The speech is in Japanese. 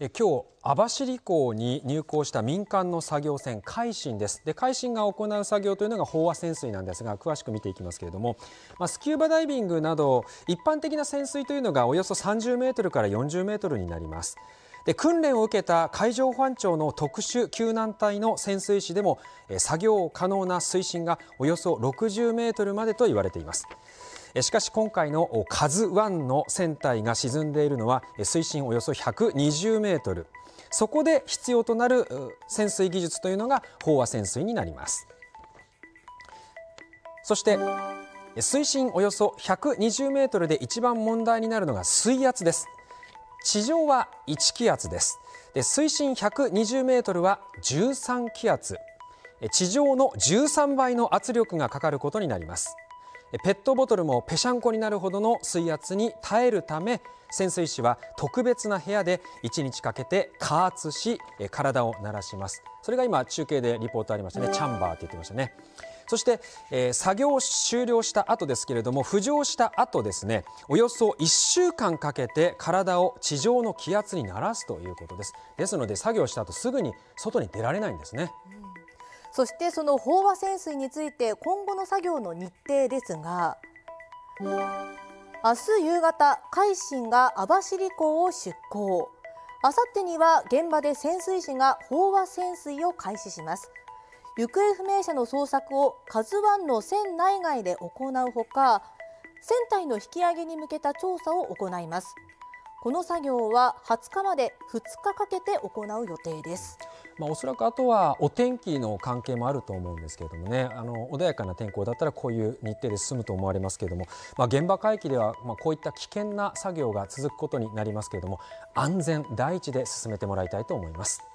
え今日網走港に入港した民間の作業船海進です。で海進が行う作業というのが飽和潜水なんですが詳しく見ていきますけれども、まあ、スキューバダイビングなど一般的な潜水というのがおよそ30メートルから40メートルになります。で訓練を受けた海上保安庁の特殊救難隊の潜水士でも作業可能な水深がおよそ60メートルまでと言われています。しかし今回の「カズワンの船体が沈んでいるのは水深およそ120メートル。そこで必要となる潜水技術というのが飽和潜水になります。そして水深およそ120メートルで一番問題になるのが水圧です。地上は1気圧です。で水深120メートルは13気圧。地上の13倍の圧力がかかることになります。ペットボトルもぺしゃんこになるほどの水圧に耐えるため潜水士は特別な部屋で1日かけて加圧し体を慣らします。それが今中継でリポートありましたね。チャンバーって言ってましたね。そして、えー、作業終了した後ですけれども浮上した後ですねおよそ1週間かけて体を地上の気圧に慣らすということです。ですので作業した後すぐに外に出られないんですね、そしてその飽和潜水について今後の作業の日程ですが明日夕方海進が網走港を出港。あさってには現場で潜水士が飽和潜水を開始します。行方不明者の捜索を「カズワンの船内外で行うほか船体の引き上げに向けた調査を行います。この作業は20日まで2日かけて行う予定です。まあ、おそらくあとはお天気の関係もあると思うんですけれどもねあの穏やかな天候だったらこういう日程で進むと思われますけれども、まあ、現場海域ではまこういった危険な作業が続くことになりますけれども安全第一で進めてもらいたいと思います。